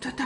真的